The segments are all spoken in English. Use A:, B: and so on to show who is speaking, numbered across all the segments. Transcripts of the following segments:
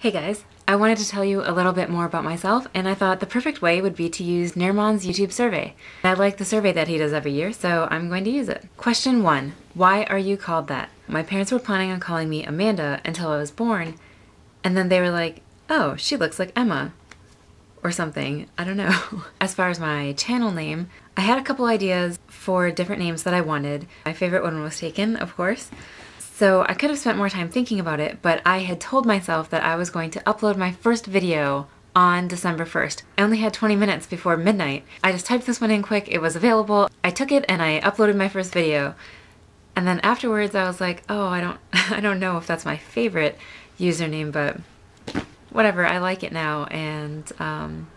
A: Hey guys, I wanted to tell you a little bit more about myself and I thought the perfect way would be to use Nerimon's YouTube survey. I like the survey that he does every year, so I'm going to use it. Question 1. Why are you called that? My parents were planning on calling me Amanda until I was born, and then they were like, oh, she looks like Emma. Or something, I don't know. as far as my channel name, I had a couple ideas for different names that I wanted. My favorite one was taken, of course. So I could have spent more time thinking about it, but I had told myself that I was going to upload my first video on December 1st. I only had 20 minutes before midnight. I just typed this one in quick, it was available. I took it and I uploaded my first video. And then afterwards I was like, oh, I don't, I don't know if that's my favorite username, but whatever, I like it now. And um,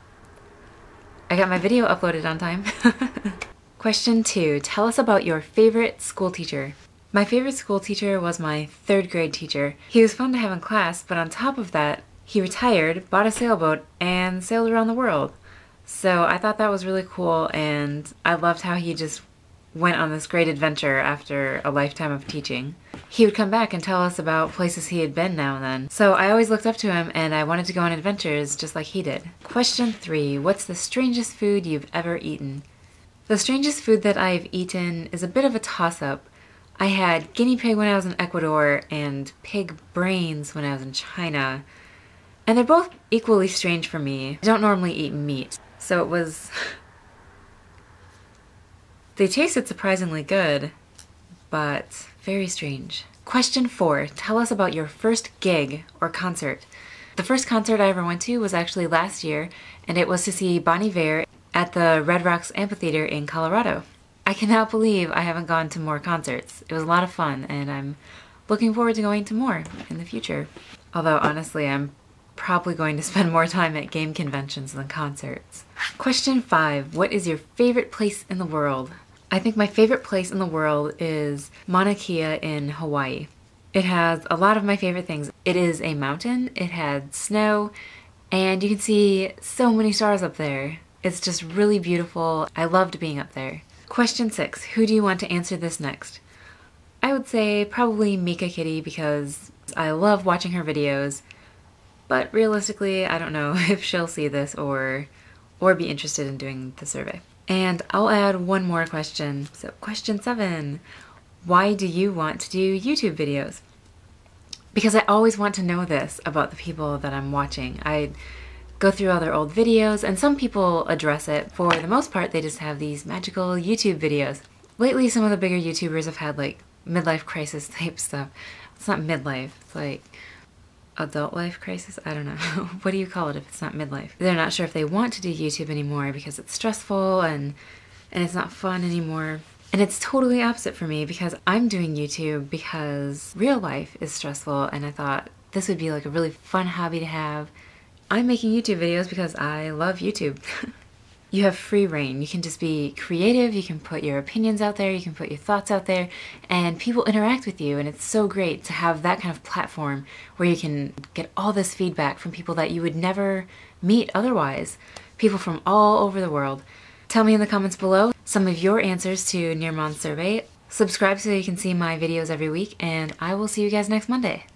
A: I got my video uploaded on time. Question two, tell us about your favorite school teacher. My favorite school teacher was my third grade teacher. He was fun to have in class, but on top of that, he retired, bought a sailboat, and sailed around the world. So I thought that was really cool, and I loved how he just went on this great adventure after a lifetime of teaching. He would come back and tell us about places he had been now and then. So I always looked up to him and I wanted to go on adventures just like he did. Question three, what's the strangest food you've ever eaten? The strangest food that I've eaten is a bit of a toss-up. I had guinea pig when I was in Ecuador and pig brains when I was in China. And they're both equally strange for me. I don't normally eat meat, so it was... they tasted surprisingly good, but very strange. Question four, tell us about your first gig or concert. The first concert I ever went to was actually last year, and it was to see Bon Iver at the Red Rocks Amphitheater in Colorado. I cannot believe I haven't gone to more concerts. It was a lot of fun and I'm looking forward to going to more in the future. Although honestly, I'm probably going to spend more time at game conventions than concerts. Question five, what is your favorite place in the world? I think my favorite place in the world is Mauna Kea in Hawaii. It has a lot of my favorite things. It is a mountain, it had snow, and you can see so many stars up there. It's just really beautiful. I loved being up there. Question six, who do you want to answer this next? I would say probably Mika Kitty because I love watching her videos, but realistically, I don't know if she'll see this or, or be interested in doing the survey. And I'll add one more question. So question seven, why do you want to do YouTube videos? Because I always want to know this about the people that I'm watching. I go through all their old videos, and some people address it. For the most part, they just have these magical YouTube videos. Lately, some of the bigger YouTubers have had like midlife crisis type stuff. It's not midlife, it's like adult life crisis? I don't know. what do you call it if it's not midlife? They're not sure if they want to do YouTube anymore because it's stressful and and it's not fun anymore. And it's totally opposite for me because I'm doing YouTube because real life is stressful and I thought this would be like a really fun hobby to have I'm making YouTube videos because I love YouTube. you have free rein. You can just be creative, you can put your opinions out there, you can put your thoughts out there, and people interact with you. And it's so great to have that kind of platform where you can get all this feedback from people that you would never meet otherwise. People from all over the world. Tell me in the comments below some of your answers to Nerimon's survey. Subscribe so you can see my videos every week, and I will see you guys next Monday.